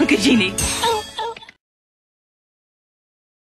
Uncle Genie.